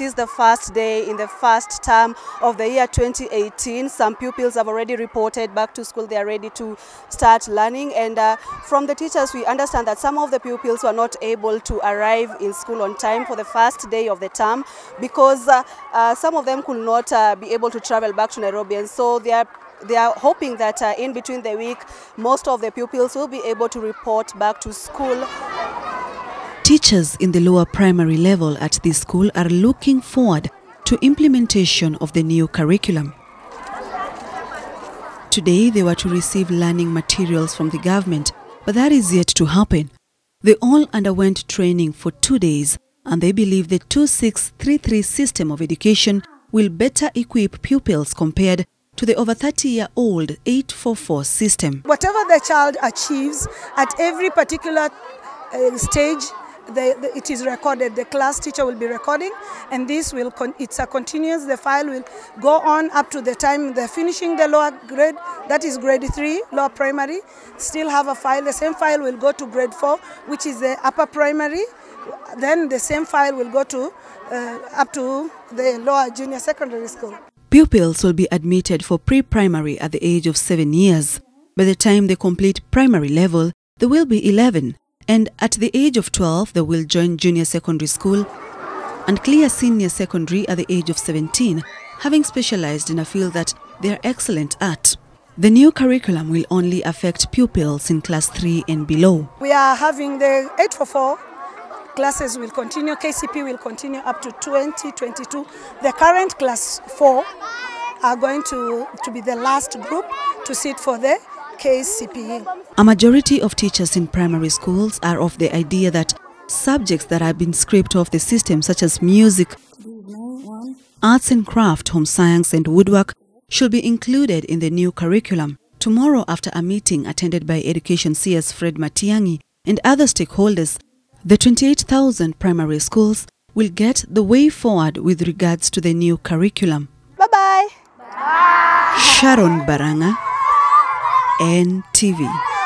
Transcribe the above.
Is the first day in the first term of the year 2018. Some pupils have already reported back to school. They are ready to start learning. And uh, from the teachers, we understand that some of the pupils were not able to arrive in school on time for the first day of the term because uh, uh, some of them could not uh, be able to travel back to Nairobi. And so they are they are hoping that uh, in between the week, most of the pupils will be able to report back to school. Teachers in the lower primary level at this school are looking forward to implementation of the new curriculum. Today they were to receive learning materials from the government, but that is yet to happen. They all underwent training for two days and they believe the 2633 system of education will better equip pupils compared to the over 30 year old 844 system. Whatever the child achieves at every particular uh, stage, the, the, it is recorded. The class teacher will be recording, and this will it's a continuous. The file will go on up to the time they're finishing the lower grade. That is grade three, lower primary. Still have a file. The same file will go to grade four, which is the upper primary. Then the same file will go to uh, up to the lower junior secondary school. Pupils will be admitted for pre-primary at the age of 7 years. By the time they complete primary level, they will be 11 and at the age of 12 they will join junior secondary school and clear senior secondary at the age of 17, having specialized in a field that they are excellent at. The new curriculum will only affect pupils in class 3 and below. We are having the 844 classes will continue, KCP will continue up to 2022. The current class 4 are going to, to be the last group to sit for the KCPE. A majority of teachers in primary schools are of the idea that subjects that have been scraped off the system such as music, arts and craft, home science and woodwork should be included in the new curriculum. Tomorrow after a meeting attended by Education CS Fred Matiang'i and other stakeholders, the 28,000 primary schools will get the way forward with regards to the new curriculum. Bye-bye. Sharon Barang'a, NTV.